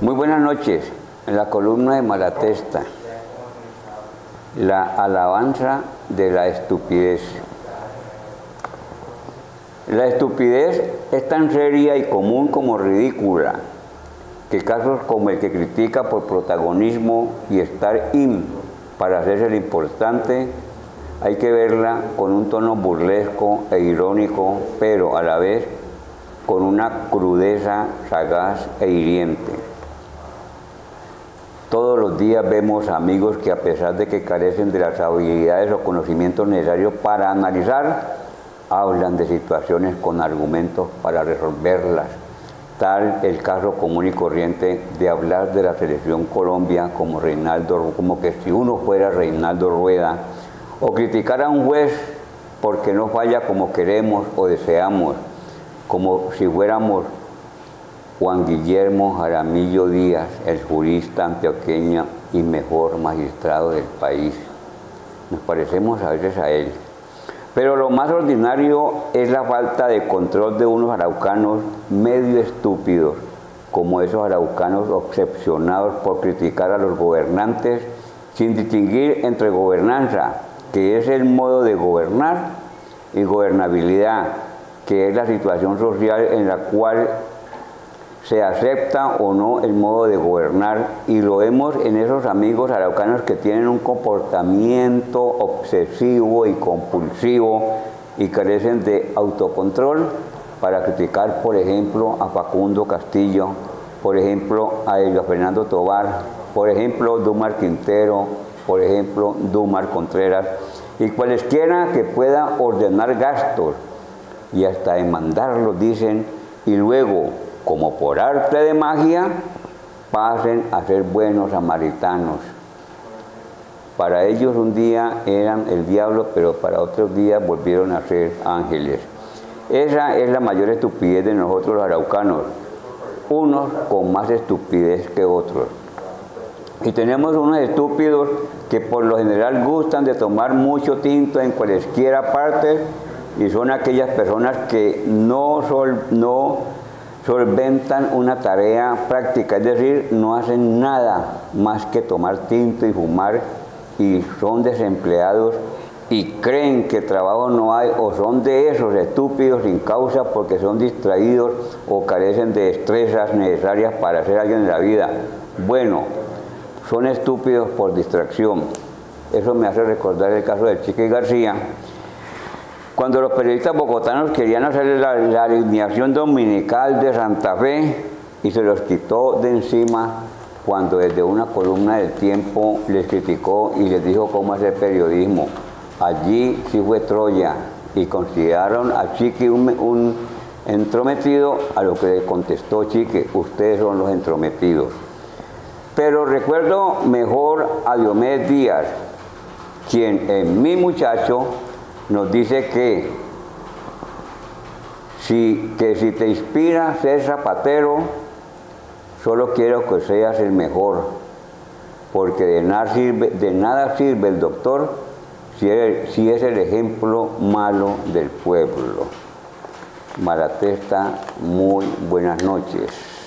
Muy buenas noches. En la columna de Malatesta, la alabanza de la estupidez. La estupidez es tan seria y común como ridícula, que casos como el que critica por protagonismo y estar in para hacerse el importante, hay que verla con un tono burlesco e irónico, pero a la vez con una crudeza sagaz e hiriente. Todos los días vemos amigos que a pesar de que carecen de las habilidades o conocimientos necesarios para analizar, hablan de situaciones con argumentos para resolverlas. Tal el caso común y corriente de hablar de la selección Colombia como Reinaldo, como que si uno fuera Reinaldo Rueda, o criticar a un juez porque no falla como queremos o deseamos, como si fuéramos Juan Guillermo Jaramillo Díaz, el jurista antioqueño y mejor magistrado del país. Nos parecemos a veces a él. Pero lo más ordinario es la falta de control de unos araucanos medio estúpidos, como esos araucanos obsesionados por criticar a los gobernantes sin distinguir entre gobernanza, que es el modo de gobernar, y gobernabilidad, que es la situación social en la cual se acepta o no el modo de gobernar y lo vemos en esos amigos araucanos que tienen un comportamiento obsesivo y compulsivo y carecen de autocontrol para criticar, por ejemplo, a Facundo Castillo, por ejemplo, a Elio Fernando Tobar, por ejemplo, Dumar Quintero, por ejemplo, Dumar Contreras, y cualesquiera que pueda ordenar gastos y hasta demandarlos, dicen, y luego como por arte de magia, pasen a ser buenos samaritanos. Para ellos un día eran el diablo, pero para otros días volvieron a ser ángeles. Esa es la mayor estupidez de nosotros los araucanos, unos con más estupidez que otros. Y tenemos unos estúpidos que por lo general gustan de tomar mucho tinto en cualesquiera parte y son aquellas personas que no, son, no solventan una tarea práctica, es decir, no hacen nada más que tomar tinto y fumar y son desempleados y creen que trabajo no hay o son de esos estúpidos sin causa porque son distraídos o carecen de destrezas necesarias para ser alguien en la vida. Bueno, son estúpidos por distracción. Eso me hace recordar el caso de Chique García, cuando los periodistas bogotanos querían hacer la, alineación dominical de Santa Fe y se los quitó de encima cuando desde una columna del tiempo les criticó y les dijo cómo hacer periodismo. Allí sí fue Troya y consideraron a Chiqui un, un entrometido, a lo que contestó Chique, ustedes son los entrometidos. Pero recuerdo mejor a Diomedes Díaz, quien en mi muchacho nos dice que si, que si te inspira ser zapatero, solo quiero que seas el mejor, porque de nada sirve, de nada sirve el doctor si si es el ejemplo malo del pueblo. Maratesta, muy buenas noches.